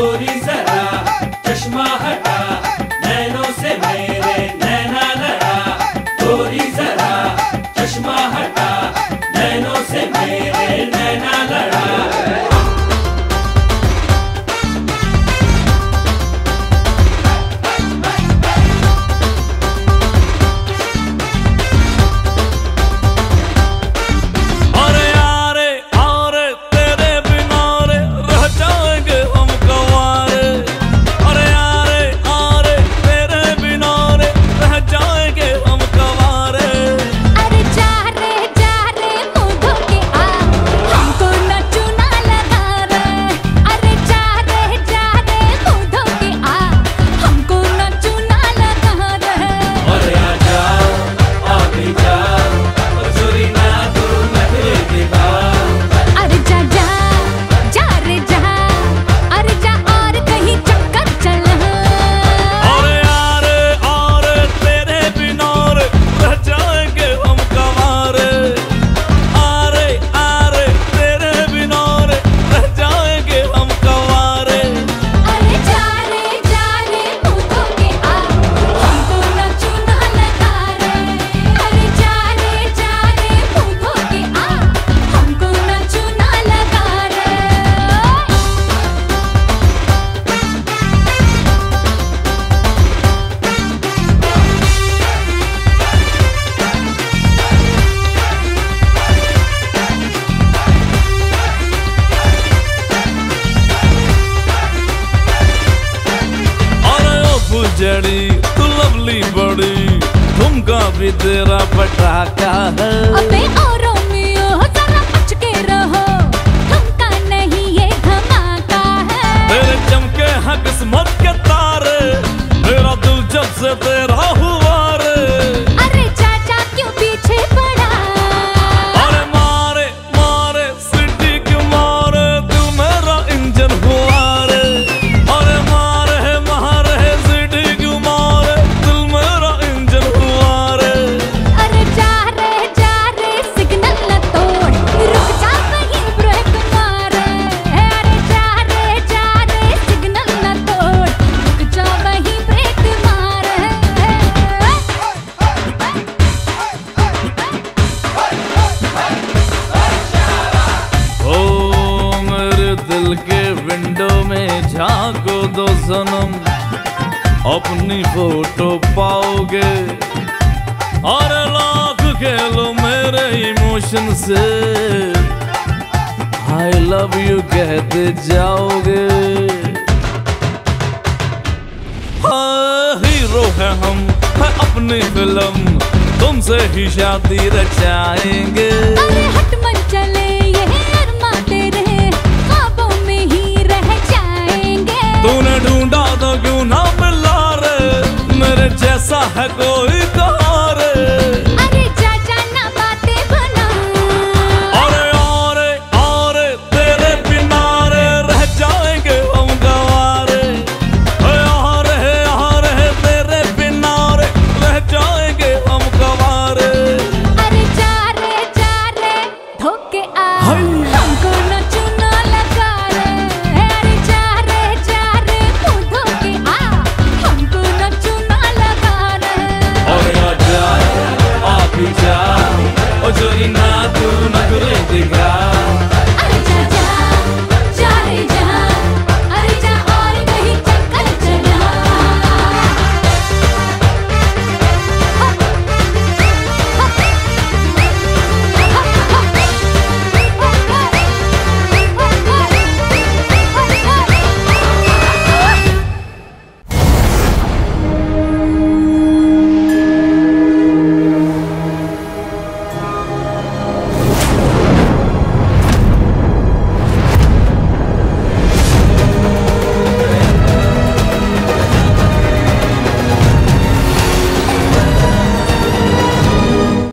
Flores तू lovely बड़ी तुमका भी तेरा पटाखा है। अबे और दिल के विंडो में झांको दो सनम। अपनी फ़ोटो पाओगे। और लाख खेलो मेरे इमोशन से। आई लव यू कहते जाओगे। हाँ हीरो है हम, है अपनी फ़िल्म। तुमसे ही शादी रचाएँगे। सा